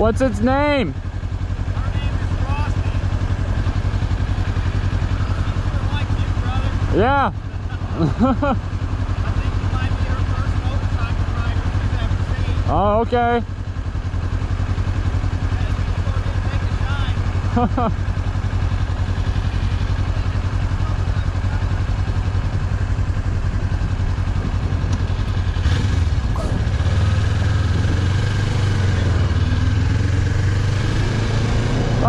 What's its name? Her name is